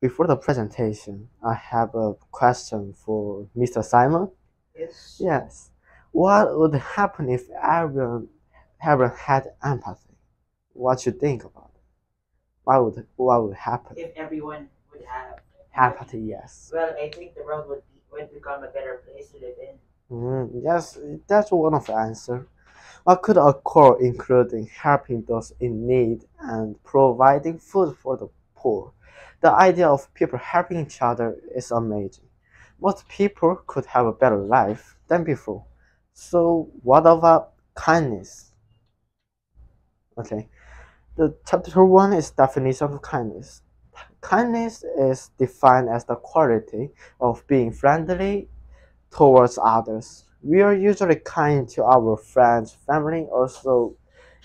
before the presentation, I have a question for Mr. Simon. Yes. Yes. What would happen if everyone, everyone had empathy? What you think about it? What would what would happen? If everyone would have Empathy, yes. Well, I think the world would be, would become a better place to live in. Mm, yes, that's one of the answer. What could occur, including helping those in need and providing food for the poor. The idea of people helping each other is amazing. Most people could have a better life than before. So, what about kindness? Okay, the chapter one is definition of kindness. Kindness is defined as the quality of being friendly towards others. We are usually kind to our friends, family, also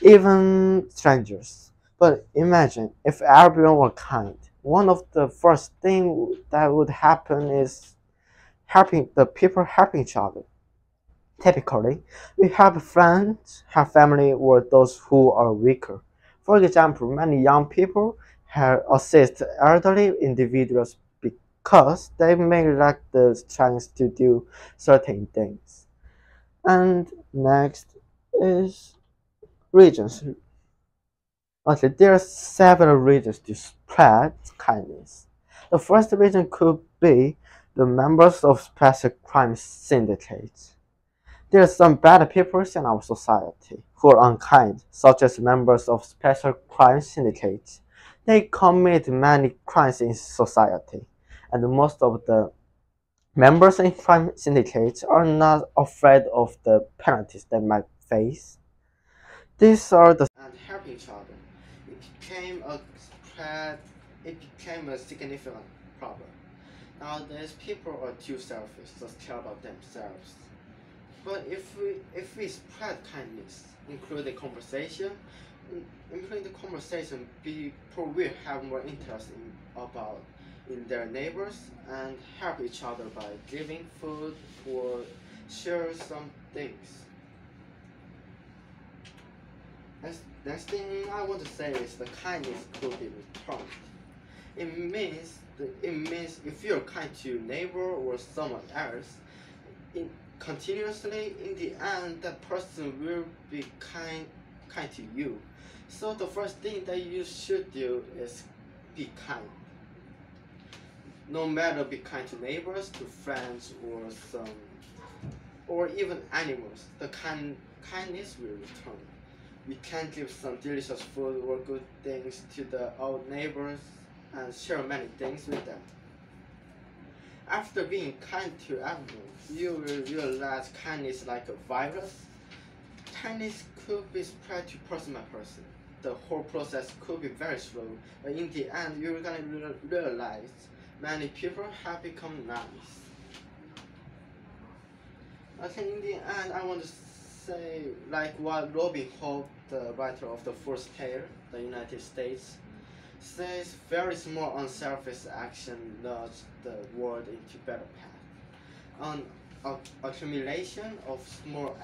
even strangers. But imagine if everyone were kind. One of the first thing that would happen is helping the people helping each other. Typically, we help friends, help family, or those who are weaker. For example, many young people assist elderly individuals because they may lack the strength to do certain things. And next is regions. There are several reasons to spread kindness. The first reason could be the members of special crime syndicates. There are some bad people in our society who are unkind, such as members of special crime syndicates. They commit many crimes in society, and most of the members in crime syndicates are not afraid of the penalties they might face. These are the and help each other. Became a. It became a significant problem. Nowadays, people are too selfish, just care about themselves. But if we if we spread kindness, including conversation, including the conversation, people will have more interest in about in their neighbors and help each other by giving food or share some things. Next, next thing I want to say is the kindness could be returned. It means it means if you're kind to your neighbor or someone else, in, continuously in the end that person will be kind kind to you. So the first thing that you should do is be kind. No matter be kind to neighbors, to friends, or some, or even animals. The kind kindness will return. We can give some delicious food or good things to the old neighbors and share many things with them. After being kind to everyone, you will realize kindness like a virus. Kindness could be spread to person by person. The whole process could be very slow, but in the end, you're gonna realize many people have become nice. Okay, in the end, I want to say, like what Robin Hood, the writer of The first Tale, the United States, says very small unselfish action nudge the world into better path. An accumulation of small